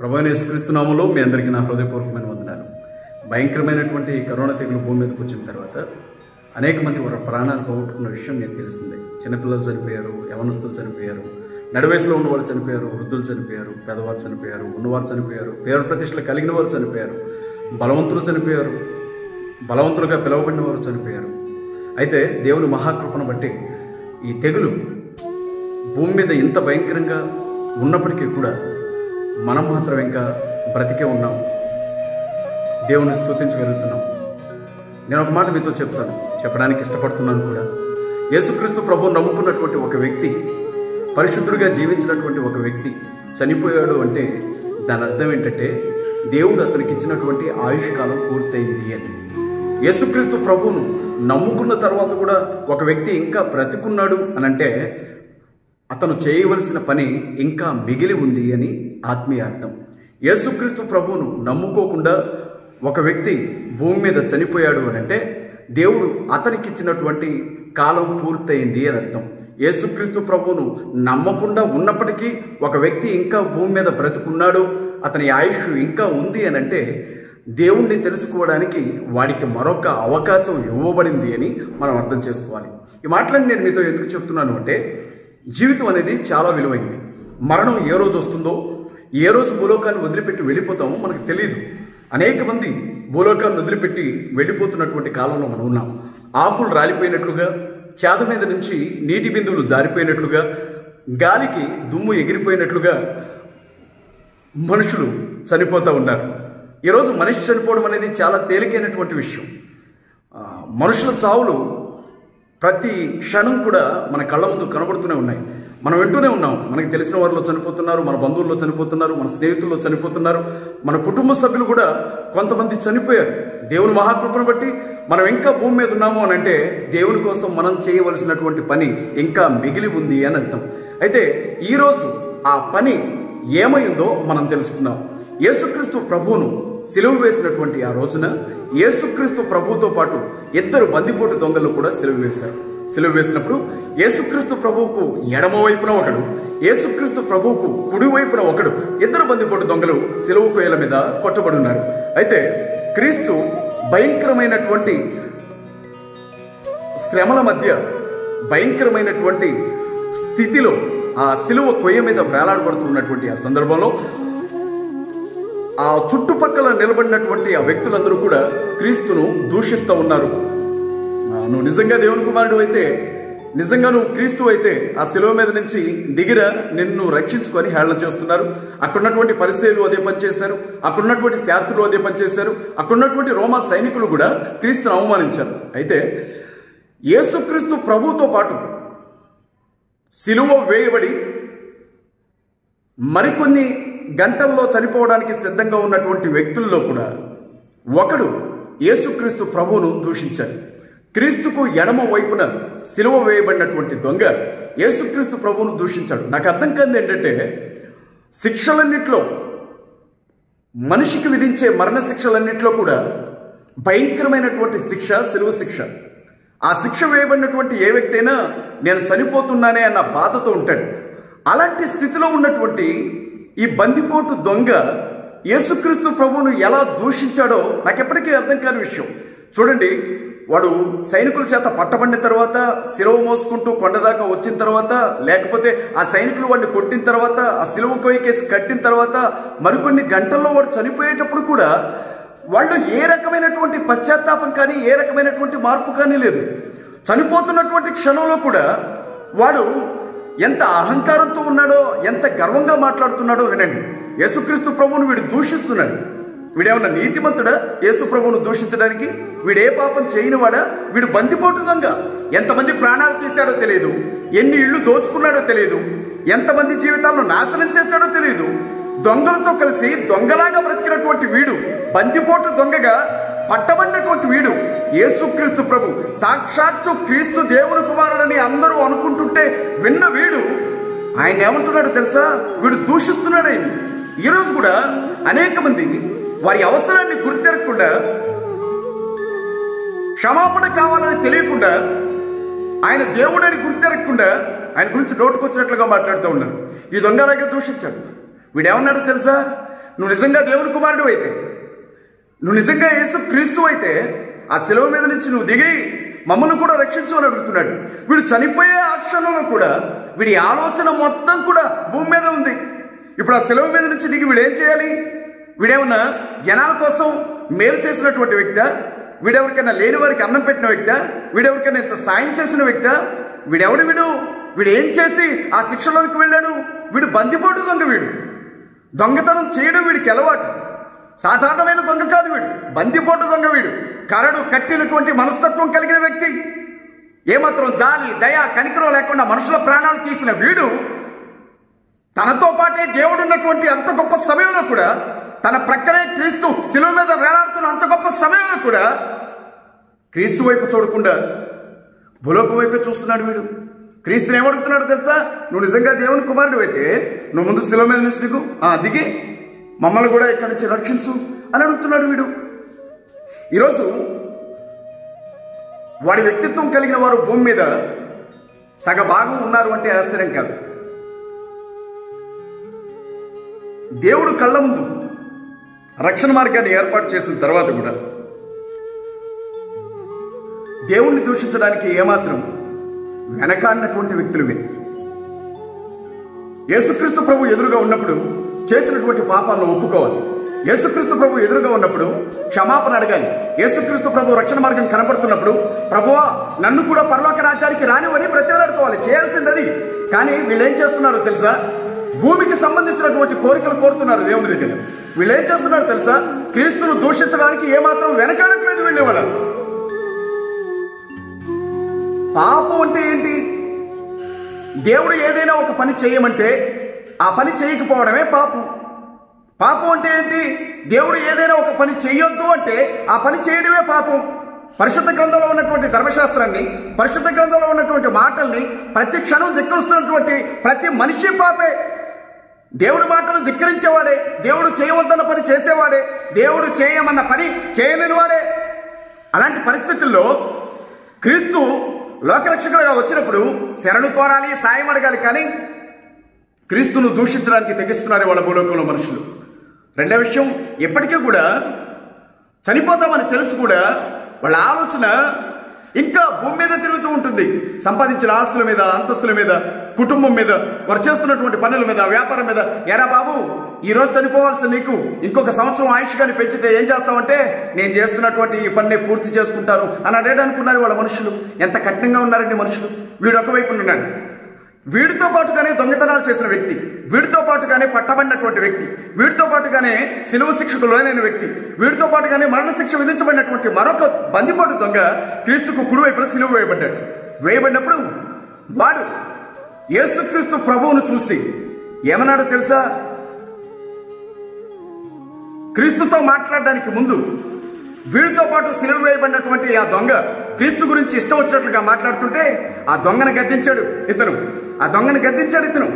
ప్రభుత్వ యేసుక్రీస్తునామంలో మీ అందరికీ నా హృదయపూర్వకమైన వందనాలు. భయంకరమైనటువంటి ఈ కరోనా తెగులు భూమి మీదకి వచ్చిన తర్వాత అనేక మంది వారి ప్రాణాలు పోగొట్టుకున్న విషయం నేను తెలిసిందే. చిన్నపిల్లలు చనిపోయారు యవనస్తులు చనిపోయారు నడువయసులో ఉన్నవాళ్ళు చనిపోయారు వృద్ధులు చనిపోయారు పేదవారు చనిపోయారు ఉన్నవారు చనిపోయారు పేరు ప్రతిష్టలు కలిగిన వారు చనిపోయారు బలవంతులు చనిపోయారు బలవంతులుగా పిలువబడిన వారు చనిపోయారు. అయితే దేవుని మహాకృపను బట్టి ఈ తెగులు భూమి మీద ఇంత భయంకరంగా ఉన్నప్పటికీ కూడా మనం మాత్రం ఇంకా బ్రతికే ఉన్నాం. దేవుని స్థుతించగలుగుతున్నాం నేను ఒక మాట మీతో చెప్తాను. చెప్పడానికి ఇష్టపడుతున్నాను కూడా. యేసుక్రీస్తు ప్రభు నమ్ముకున్నటువంటి ఒక వ్యక్తి పరిశుద్ధుడిగా జీవించినటువంటి ఒక వ్యక్తి చనిపోయాడు అంటే దాని అర్థం ఏంటంటే దేవుడు అతనికి ఇచ్చినటువంటి ఆయుష్కాలం పూర్తయింది అని. యేసుక్రీస్తు ప్రభువును నమ్ముకున్న తర్వాత కూడా ఒక వ్యక్తి ఇంకా బ్రతికున్నాడు అని అంటే అతను చేయవలసిన పని ఇంకా మిగిలి ఉంది అని ఆత్మీయ అర్థం యేసుక్రీస్తు ప్రభువును నమ్ముకోకుండా ఒక వ్యక్తి భూమి మీద చనిపోయాడు అని అంటే దేవుడు అతనికి ఇచ్చినటువంటి కాలం పూర్తయింది అని అర్థం. యేసుక్రీస్తు ప్రభువును నమ్మకుండా ఉన్నప్పటికీ ఒక వ్యక్తి ఇంకా భూమి మీద బ్రతుకున్నాడు అతని ఆయుష్ ఇంకా ఉంది అని అంటే దేవుణ్ణి తెలుసుకోవడానికి వాడికి మరొక అవకాశం ఇవ్వబడింది అని మనం అర్థం చేసుకోవాలి. ఈ మాటలను నేను మీతో ఎందుకు చెప్తున్నాను అంటే జీవితం అనేది చాలా విలువైంది. మరణం ఏ రోజు వస్తుందో ఏ రోజు భూలోకాన్ని వదిలిపెట్టి వెళ్ళిపోతామో మనకు తెలియదు అనేక మంది భూలోకాన్ని వదిలిపెట్టి వెళ్ళిపోతున్నటువంటి కాలంలో మనం ఉన్నాం. ఆకులు రాలిపోయినట్లుగా చేత మీద నుంచి నీటి బిందువులు జారిపోయినట్లుగా గాలికి దుమ్ము ఎగిరిపోయినట్లుగా మనుషులు చనిపోతూ ఉన్నారు. ఈరోజు మనిషి చనిపోవడం అనేది చాలా తేలికైనటువంటి విషయం. మనుషుల చావులు ప్రతి క్షణం కూడా మన కళ్ళ ముందు కనబడుతూనే ఉన్నాయి. మనం వింటూనే ఉన్నాం. మనకి తెలిసిన వారిలో చనిపోతున్నారు మన బంధువుల్లో చనిపోతున్నారు మన స్నేహితుల్లో చనిపోతున్నారు మన కుటుంబ సభ్యులు కూడా కొంతమంది చనిపోయారు. దేవుని మహాకృపను బట్టి మనం ఇంకా భూమి మీద ఉన్నాము అని అంటే దేవుని కోసం మనం చేయవలసినటువంటి పని ఇంకా మిగిలి ఉంది అని అర్థం. అయితే ఈరోజు ఆ పని ఏమైందో మనం తెలుసుకుందాం. యేసుక్రీస్తు ప్రభువును సెలవు వేసినటువంటి ఆ రోజున యేసుక్రీస్తు ప్రభువుతో పాటు ఇద్దరు బందిపోటు దొంగలు కూడా సెలవు వేశారు. సిలువ వేసినప్పుడు యేసుక్రీస్తు ప్రభువుకు ఎడమ వైపున ఒకడు యేసుక్రీస్తు ప్రభువుకు కుడి వైపున ఒకడు ఇద్దరు బందిపోటు దొంగలు సెలవు కొయ్యల మీద కొట్టబడి ఉన్నారు. అయితే క్రీస్తు భయంకరమైనటువంటి శ్రమల మధ్య భయంకరమైనటువంటి స్థితిలో ఆ సిలువ కొయ్య మీద వేలాడబడుతున్నటువంటి ఆ సందర్భంలో ఆ చుట్టుపక్కల నిలబడినటువంటి ఆ వ్యక్తులందరూ కూడా క్రీస్తును దూషిస్తూ ఉన్నారు. నువ్వు నిజంగా దేవుని కుమారుడు అయితే నిజంగా నువ్వు క్రీస్తు అయితే ఆ శిలువ మీద నుంచి దిగిర నిన్ను రక్షించుకొని హేళన చేస్తున్నారు. అక్కడున్నటువంటి పరిచయలు అదే పనిచేశారు అక్కడున్నటువంటి శాస్త్రులు అదే పనిచేశారు అక్కడున్నటువంటి రోమా సైనికులు కూడా క్రీస్తును అవమానించారు. అయితే యేసుక్రీస్తు ప్రభుతో పాటు సిలువ వేయబడి మరికొన్ని గంటల్లో చనిపోవడానికి సిద్ధంగా ఉన్నటువంటి వ్యక్తుల్లో కూడా ఒకడు యేసుక్రీస్తు ప్రభువును దూషించారు క్రీస్తుకు ఎడమ వైపున సిలువ వేయబడినటువంటి దొంగ యేసుక్రీస్తు ప్రభువును దూషించాడు. నాకు అర్థం కాదు ఏంటంటే శిక్షలన్నిట్లో మనిషికి విధించే మరణ శిక్షలన్నిట్లో కూడా భయంకరమైనటువంటి శిక్ష సిలువ శిక్ష. ఆ శిక్ష వేయబడినటువంటి ఏ వ్యక్తి అయినా నేను చనిపోతున్నానే అన్న బాధతో ఉంటాడు. అలాంటి స్థితిలో ఉన్నటువంటి ఈ బందిపోటు దొంగ యేసుక్రీస్తు ప్రభువును ఎలా దూషించాడో నాకు ఎప్పటికీ అర్థం కాని విషయం. చూడండి వాడు సైనికుల చేత పట్టబడిన తర్వాత సిలువ మోసుకుంటూ కొండదాకా వచ్చిన తర్వాత లేకపోతే ఆ సైనికులు వాడిని కొట్టిన తర్వాత ఆ సిలువ కొయ్యకేసి కట్టిన తర్వాత మరికొన్ని గంటల్లో వాడు చనిపోయేటప్పుడు కూడా వాళ్ళు ఏ రకమైనటువంటి పశ్చాత్తాపం కానీ ఏ రకమైనటువంటి మార్పు కానీ లేదు. చనిపోతున్నటువంటి క్షణంలో కూడా వాడు ఎంత అహంకారంతో ఉన్నాడో ఎంత గర్వంగా మాట్లాడుతున్నాడో వినండి. యేసుక్రీస్తు ప్రభువును వీడు దూషిస్తున్నాడు. వీడేమన్నా నీతిమంతుడా? యేసుప్రభువును దూషించడానికి? వీడే పాపం చేయనివాడా? వీడు బందిపోటు దొంగ ఎంతమంది ప్రాణాలు తీశాడో తెలియదు ఎన్ని ఇళ్ళు దోచుకున్నాడో తెలియదు ఎంతమంది జీవితాలను నాశనం చేశాడో తెలియదు దొంగలతో కలిసి దొంగలాగా బ్రతికినటువంటి వీడు బందిపోటు దొంగగా పట్టబడినటువంటి వీడు యేసుక్రీస్తు ప్రభు సాక్షాత్తు క్రీస్తు దేవుని కుమారుడని అందరూ అనుకుంటుంటే విన్న వీడు ఆయన ఏమంటున్నాడు తెలుసా? వీడు దూషిస్తున్నాడు ఆయన ఈరోజు కూడా అనేక మంది వారి అవసరాన్ని గుర్తెరగకుండా క్షమాపణ కావాలని తెలియకుండా ఆయన దేవుడని గుర్తెరగకుండా ఆయన గురించి నోటుకొచ్చినట్లుగా మాట్లాడుతూ ఉన్నారు ఈ దొంగలాగే దూషించాడు. వీడేమన్నాడు తెలుసా? నువ్వు నిజంగా దేవుని కుమారుడు అయితే నువ్వు నిజంగా యేసు క్రీస్తు అయితే ఆ సెలవు మీద నుంచి నువ్వు దిగి మమ్మల్ని కూడా రక్షించు అని అడుగుతున్నాడు. వీడు చనిపోయే ఆ క్షణంలో కూడా వీడి ఆలోచన మొత్తం కూడా భూమి మీద ఉంది. ఇప్పుడు ఆ సెలవు మీద నుంచి దిగి వీడు ఏం చేయాలి? వీడేమన్నా జనాల కోసం మేలు చేసినటువంటి వ్యక్తి? వీడెవరికైనా లేని వారికి అన్నం పెట్టిన వ్యక్తి? వీడెవరికైనా ఇంత సాయం చేసిన వ్యక్తి? వీడెవడు వీడు? వీడు ఏం చేసి ఆ శిక్షలోనికి వెళ్ళాడు? వీడు బందిపోటు దొంగ వీడు. దొంగతనం చేయడం వీడికి అలవాటు. సాధారణమైన దొంగ కాదు వీడు. బందిపోటు దొంగ వీడు. కరడు కట్టినటువంటి మనస్తత్వం కలిగిన వ్యక్తి. ఏమాత్రం జాలి దయ కనికరం లేకుండా మనుషుల ప్రాణాలు తీసిన వీడు తనతో పాటే దేవుడు ఉన్నటువంటి అంత గొప్ప సమయంలో కూడా తన ప్రక్కనే క్రీస్తు శిలువ మీద వేలాడుతున్న అంత గొప్ప సమయంలో కూడా క్రీస్తు వైపు చూడకుండా భూలోక వైపే చూస్తున్నాడు వీడు. క్రీస్తుని ఏమడుగుతున్నాడు తెలుసా? నువ్వు నిజంగా దేవుని కుమారుడు అయితే నువ్వు ముందు శిలువ మీద నుంచి దిగు ఆ దిగి మమ్మల్ని కూడా ఇక్కడి నుంచి రక్షించు అని అడుగుతున్నాడు వీడు. ఈరోజు వాడి వ్యక్తిత్వం కలిగిన వారు భూమి మీద సగ భాగం ఉన్నారు అంటే ఆశ్చర్యం కాదు. దేవుడు కళ్ళ ముందు రక్షణ మార్గాన్ని ఏర్పాటు చేసిన తర్వాత కూడా దేవుణ్ణి దూషించడానికి ఏమాత్రం వెనకాడినటువంటి వ్యక్తులు మీరు యేసుక్రీస్తు ప్రభు ఎదురుగా ఉన్నప్పుడు చేసినటువంటి పాపాలను ఒప్పుకోవాలి. యేసుక్రీస్తు ప్రభు ఎదురుగా ఉన్నప్పుడు క్షమాపణ అడగాలి. యేసుక్రీస్తు ప్రభు రక్షణ మార్గం కనబడుతున్నప్పుడు ప్రభువా నన్ను కూడా పరలోక రాజ్యానికి రానివని ప్రతిలాడుకోవాలి చేయాల్సింది అది కానీ వీళ్ళు ఏం చేస్తున్నారో తెలుసా? భూమికి సంబంధించినటువంటి కోరికలు కోరుతున్నారు దేవుని దగ్గర. వీళ్ళు ఏం చేస్తున్నారు తెలుసా? క్రీస్తును దూషించడానికి ఏమాత్రం వెనకాడట్లేదు వీళ్ళు వాళ్ళు పాపం అంటే ఏంటి? దేవుడు ఏదైనా ఒక పని చేయమంటే ఆ పని చేయకపోవడమే పాపం. పాపం అంటే ఏంటి? దేవుడు ఏదైనా ఒక పని చేయొద్దు అంటే ఆ పని చేయడమే పాపం. పరిశుద్ధ గ్రంథంలో ఉన్నటువంటి ధర్మశాస్త్రాన్ని పరిశుద్ధ గ్రంథంలో ఉన్నటువంటి మాటల్ని ప్రతి క్షణం ధిక్కరిస్తున్నటువంటి ప్రతి మనిషి పాపే. దేవుడి మాటలు ధిక్కరించేవాడే దేవుడు చేయవద్దన్న పని చేసేవాడే దేవుడు చేయమన్న పని చేయలేని వాడే. అలాంటి పరిస్థితుల్లో క్రీస్తు లోకరక్షకులుగా వచ్చినప్పుడు శరణు కోరాలి సాయం అడగాలి కానీ క్రీస్తును దూషించడానికి తెగిస్తున్నారు వాళ్ళ భూలోకంలో మనుషులు. రెండో విషయం ఇప్పటికీ కూడా చనిపోతామని తెలుసు కూడా వాళ్ళ ఆలోచన ఇంకా భూమి మీద తిరుగుతూ ఉంటుంది. సంపాదించిన ఆస్తుల మీద అంతస్తుల మీద కుటుంబం మీద వారు చేస్తున్నటువంటి పనుల మీద వ్యాపారం మీద. ఎరా బాబు ఈ రోజు చనిపోవాల్సిన నీకు ఇంకొక సంవత్సరం ఆయుష్ కానీ పెంచితే ఏం చేస్తావంటే నేను చేస్తున్నటువంటి ఈ పని పూర్తి చేసుకుంటాను. అని అనుకున్నారు వాళ్ళ మనుషులు? ఎంత కఠినంగా ఉన్నారండి మనుషులు? వీడు ఒకవైపు ఉన్నాడు. వీడితో పాటుగానే దొంగతనాలు చేసిన వ్యక్తి వీడితో పాటుగానే పట్టబడినటువంటి వ్యక్తి వీడితో పాటుగానే సిలువ శిక్షకు లోనైన వ్యక్తి వీడితో పాటుగానే మరణ శిక్ష విధించబడినటువంటి మరొక బందిపోటు దొంగ క్రీస్తుకు కుడివైపున సిలువ వేయబడ్డాడు. వేయబడినప్పుడు వాడు యేసుక్రీస్తు ప్రభువును చూసి ఏమన్నాడో తెలుసా? క్రీస్తుతో మాట్లాడడానికి ముందు వీడితో పాటు సిలువ వేయబడినటువంటి ఆ దొంగ క్రీస్తు గురించి ఇష్టం వచ్చినట్లుగా మాట్లాడుతుంటే ఆ దొంగను గద్దించాడు ఇతను. ఆ దొంగని గద్దించాడు ఇతను.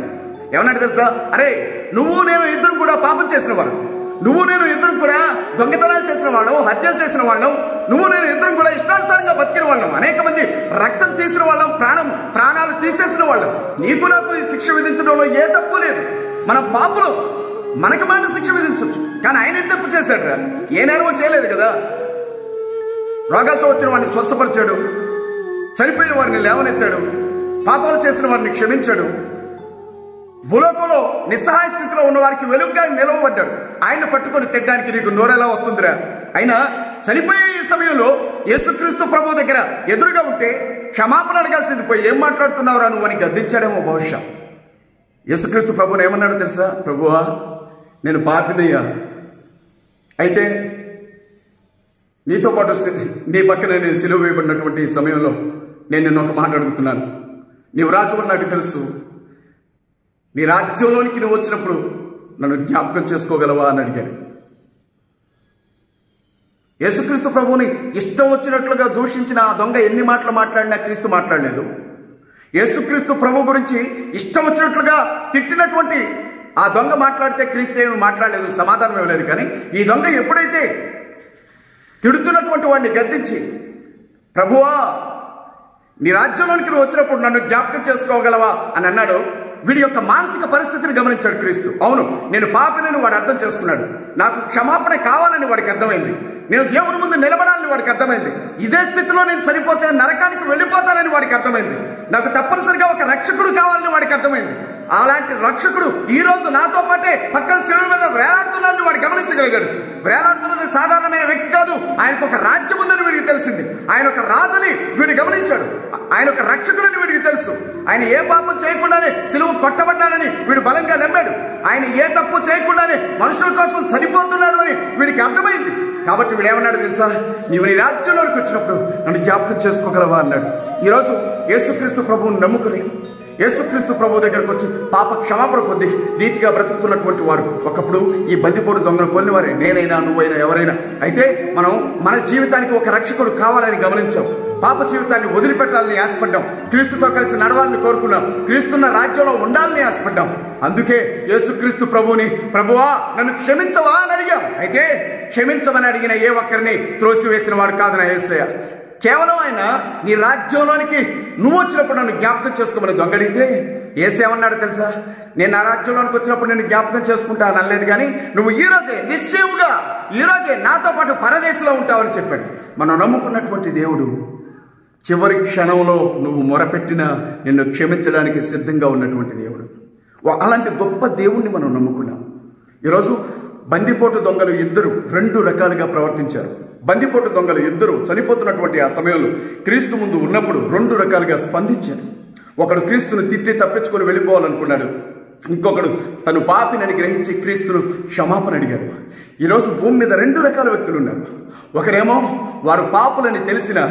ఏమన్నాడు తెలుసా? అరే నువ్వు నేను ఇద్దరు కూడా పాపం చేసిన వారు నువ్వు నేను ఇద్దరు కూడా దొంగతనాలు చేసిన వాళ్ళం హత్యలు చేసిన వాళ్ళం. నువ్వు నేను ఇద్దరం కూడా ఇష్టానుసారంగా బతికిన వాళ్ళం. అనేక మంది రక్తం తీసిన వాళ్ళం ప్రాణం ప్రాణాలు తీసేసిన వాళ్ళం. నీకు నాకు ఈ శిక్ష విధించడంలో ఏ తప్పు లేదు. మన పాపలు మనకు మాట శిక్ష విధించవచ్చు కానీ ఆయన ఏం తప్పు చేశాడు రా ఏ నేరమో చేయలేదు కదా. రోగాలతో వచ్చిన వాడిని స్వస్థపరిచాడు. చనిపోయిన వారిని లేవనెత్తాడు. పాపాలు చేసిన వారిని క్షమించాడు. భూలోకంలో నిస్సహాయ స్థితిలో ఉన్న వారికి వెలుగుగా నిలవబడ్డాడు. ఆయన పట్టుకొని తిట్టడానికి నీకు నోరెలా వస్తుందిరా? అయినా చనిపోయే ఈ సమయంలో యేసుక్రీస్తు ప్రభు దగ్గర ఎదురుగా ఉంటే క్షమాపణ అడగాల్సింది పోయి ఏం మాట్లాడుతున్నావురా నువ్వు అని గద్దించాడేమో బహుశా. యేసుక్రీస్తు ప్రభుని ఏమన్నాడో తెలుసా? ప్రభువా నేను పాపినయ్యా. అయితే నీతో పాటు నీ పక్కన నేను సిలువ వేయబడినటువంటి ఈ సమయంలో నేను నిన్న ఒక మాట అడుగుతున్నాను. నీవు రాజు నాకు తెలుసు. నీ రాజ్యంలోనికి నువ్వు వచ్చినప్పుడు నన్ను జ్ఞాపకం చేసుకోగలవా అని అడిగాడు. యేసుక్రీస్తు ప్రభువుని ఇష్టం వచ్చినట్లుగా దూషించిన ఆ దొంగ ఎన్ని మాటలు మాట్లాడినా క్రీస్తు మాట్లాడలేదు. యేసుక్రీస్తు ప్రభు గురించి ఇష్టం వచ్చినట్లుగా తిట్టినటువంటి ఆ దొంగ మాట్లాడితే క్రీస్తు ఏమి మాట్లాడలేదు సమాధానం ఇవ్వలేదు. కానీ ఈ దొంగ ఎప్పుడైతే తిడుతున్నటువంటి వాడిని గద్దించి ప్రభువా నీ రాజ్యంలోనికి నువ్వు వచ్చినప్పుడు నన్ను జ్ఞాపకం చేసుకోగలవా? అని అన్నాడు. వీడి యొక్క మానసిక పరిస్థితిని గమనించాడు క్రీస్తు. అవును నేను పాపినని వాడు అర్థం చేసుకున్నాడు. నాకు క్షమాపణ కావాలని వాడికి అర్థమైంది. నేను దేవుని ముందు నిలబడాలని వాడికి అర్థమైంది. ఇదే స్థితిలో నేను చనిపోతే నరకానికి వెళ్ళిపోతానని వాడికి అర్థమైంది. నాకు తప్పనిసరిగా ఒక రక్షకుడు కావాలని వాడికి అర్థమైంది. అలాంటి రక్షకుడు ఈ రోజు నాతో పాటే పక్కన శిలువ మీద వేలాడుతున్నాడని వాడు గమనించగలిగాడు. వేలాడుతున్నది సాధారణమైన వ్యక్తి కాదు. ఆయనకు ఒక రాజ్యం ఉందని వీడికి తెలిసింది. ఆయన ఒక రాజుని వీడు గమనించాడు. ఆయన ఒక రక్షకుడని వీడికి తెలుసు. ఆయన ఏ పాపం చేయకుండానే సిలువ కొట్టబడ్డాడని వీడు బలంగా నమ్మాడు. ఆయన ఏ తప్పు చేయకుండానే మనుషుల కోసం చనిపోతున్నాడు అని వీడికి అర్థమైంది. కాబట్టి వీడు ఏమన్నాడు తెలుసా? నీవు నీ రాజ్యంలోకి వచ్చినప్పుడు నన్ను జ్ఞాపకం చేసుకోగలవా అన్నాడు. ఈరోజు యేసుక్రీస్తు ప్రభువుని నమ్ముకుని యేసుక్రీస్తు ప్రభు దగ్గరకు వచ్చి పాప క్షమాపణ పొంది నీతిగా బ్రతుకుతున్నటువంటి వారు. ఒకప్పుడు ఈ బందిపోటు దొంగను పోలిన వారే నేనైనా నువ్వైనా ఎవరైనా. అయితే మనం మన జీవితానికి ఒక రక్షకుడు కావాలని గమనించాం. పాప జీవితాన్ని వదిలిపెట్టాలని ఆశపడ్డాం. క్రీస్తుతో కలిసి నడవాలని కోరుకున్నాం. క్రీస్తున్న రాజ్యంలో ఉండాలని ఆశపడ్డాం. అందుకే యేసుక్రీస్తు ప్రభువుని ప్రభువా నన్ను క్షమించవా? అని అడిగాం. అయితే క్షమించమని అడిగిన ఏ ఒక్కరిని త్రోసివేసిన వాడు కాదు నా యేసయ్య కేవలం ఆయన నీ రాజ్యంలోనికి నువ్వు వచ్చినప్పుడు నన్ను జ్ఞాపకం చేసుకోమని దొంగడితే ఏసేమన్నాడు తెలుసా? నేను నా రాజ్యంలోనికి వచ్చినప్పుడు నేను జ్ఞాపకం చేసుకుంటా అనలేదు కానీ నువ్వు ఈ రోజే నిశ్చయముగా ఈరోజే నాతో పాటు పరదేశంలో ఉంటావని చెప్పాడు. మనం నమ్ముకున్నటువంటి దేవుడు చివరి క్షణంలో నువ్వు మొరపెట్టినా నిన్ను క్షమించడానికి సిద్ధంగా ఉన్నటువంటి దేవుడు. అలాంటి గొప్ప దేవుణ్ణి మనం నమ్ముకున్నాం. ఈరోజు బందిపోటు దొంగలు ఇద్దరు రెండు రకాలుగా ప్రవర్తించారు. బందిపోటు దొంగలు ఇద్దరు చనిపోతున్నటువంటి ఆ సమయంలో క్రీస్తు ముందు ఉన్నప్పుడు రెండు రకాలుగా స్పందించారు. ఒకడు క్రీస్తును తిట్టి తప్పించుకొని వెళ్ళిపోవాలనుకున్నాడు. ఇంకొకడు తను పాపినని గ్రహించి క్రీస్తును క్షమాపణ అడిగాడు. ఈరోజు భూమి మీద రెండు రకాల వ్యక్తులు ఉన్నారు. ఒకరేమో వారు పాపులని తెలిసిన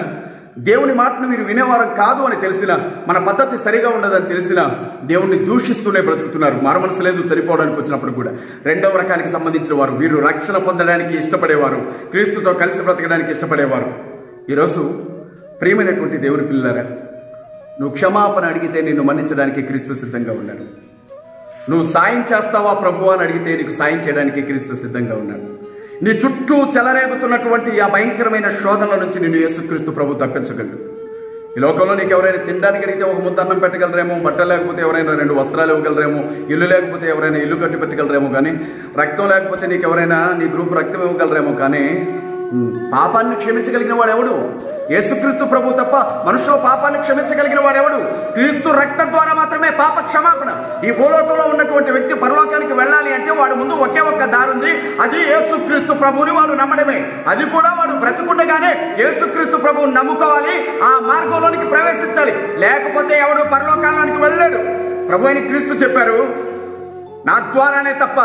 దేవుని మాటను మీరు వినేవారం కాదు అని తెలిసిన మన పద్ధతి సరిగా ఉండదని తెలిసిన దేవుణ్ణి దూషిస్తూనే బ్రతుకుతున్నారు. మారుమనసు లేదు చనిపోవడానికి వచ్చినప్పుడు కూడా. రెండవ రకానికి సంబంధించిన వారు వీరు రక్షణ పొందడానికి ఇష్టపడేవారు క్రీస్తుతో కలిసి బ్రతకడానికి ఇష్టపడేవారు. ఈరోజు ప్రియమైనటువంటి దేవుని పిల్లరా నువ్వు క్షమాపణ అడిగితే నిన్ను మన్నించడానికి క్రీస్తు సిద్ధంగా ఉన్నాడు. నువ్వు సాయం చేస్తావా ప్రభు అని అడిగితే నీకు సాయం చేయడానికి క్రీస్తు సిద్ధంగా ఉన్నాడు. నీ చుట్టూ చెలరేగుతున్నటువంటి ఆ భయంకరమైన శోధనల నుంచి నిన్ను యేసుక్రీస్తు ప్రభు తప్పించగలడు. ఈ లోకంలో నీకు ఎవరైనా తినడానికి అడిగితే ఒక ముద్దన్నం పెట్టగలరేమో బట్ట లేకపోతే ఎవరైనా రెండు వస్త్రాలు ఇవ్వగలరేమో ఇల్లు లేకపోతే ఎవరైనా ఇల్లు కట్టి పెట్టగలరేమో కానీ రక్తం లేకపోతే నీకు ఎవరైనా నీ గ్రూప్ రక్తం ఇవ్వగలరేమో కానీ పాపాన్ని క్షమించగలిగిన వాడెవడు? యేసుక్రీస్తు ప్రభు తప్ప మనుషుల పాపాన్ని క్షమించగలిగిన వాడెవడు? క్రీస్తు రక్తం ద్వారా మాత్రమే పాప క్షమాపణ. ఈ భూలోకంలో ఉన్నటువంటి వ్యక్తి పరలోకానికి వెళ్ళాలి అంటే వాడు ముందు ఒకే ఒక్క దారి ఉంది. అది యేసుక్రీస్తు ప్రభువుని వాడు నమ్మడమే. అది కూడా వాడు బ్రతుకుండగానే యేసుక్రీస్తు ప్రభువుని నమ్ముకోవాలి. ఆ మార్గంలోనికి ప్రవేశించాలి. లేకపోతే ఎవడు పరలోకానికి వెళ్ళాడు ప్రభు అని క్రీస్తు చెప్పారు నా ద్వారానే తప్ప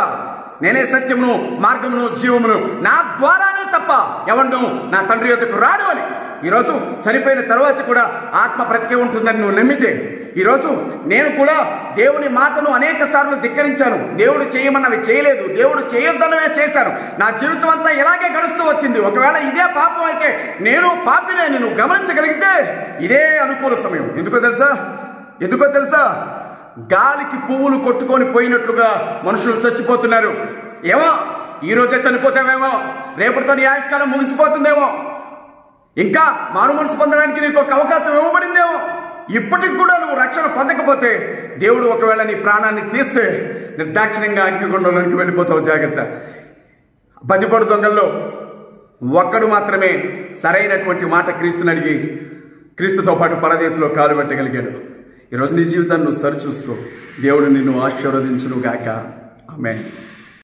నేనే సత్యమును మార్గమును జీవమును నా ద్వారానే తప్ప ఎవడు నా తండ్రి యొక్కకు రాడు అని. ఈరోజు చనిపోయిన తర్వాత కూడా ఆత్మ బ్రతికే ఉంటుందని నువ్వు నమ్మితే ఈరోజు నేను కూడా దేవుని మాటను అనేక సార్లు ధిక్కరించాను. దేవుడు చేయమన్నవి చేయలేదు దేవుడు చేయొద్దన్నవే చేశాను. నా జీవితం అంతా ఇలాగే గడుస్తూ వచ్చింది. ఒకవేళ ఇదే పాపం అయితే నేను పాపినే నేను గమనించగలిగితే ఇదే అనుకూల సమయం. ఎందుకో తెలుసా? ఎందుకో తెలుసా? గాలికి పువ్వులు కొట్టుకొని పోయినట్లుగా మనుషులు చచ్చిపోతున్నారు. ఏమో? ఈరోజే చనిపోతామేమో? రేపటితో నీ ఆయుష్కాలం ముగిసిపోతుందేమో? ఇంకా మారు మనసు పొందడానికి నీకు ఒక అవకాశం ఇవ్వబడిందేమో? ఇప్పటికి కూడా నువ్వు రక్షణ పొందకపోతే దేవుడు ఒకవేళ నీ ప్రాణాన్ని తీస్తే నిర్దాక్షిణ్యంగా అగ్నిగుండంలోనికి వెళ్ళిపోతావు. జాగ్రత్త. బందిపడు దొంగల్లో ఒక్కడు మాత్రమే సరైనటువంటి మాట క్రీస్తుని అడిగి క్రీస్తుతో పాటు పరదేశంలో కాలు పెట్టగలిగాడు. ఈరోజు నీ జీవితాన్ని నువ్వు సరిచూసుకో దేవుడు నిన్ను ఆశీర్వదించును గాక ఆమె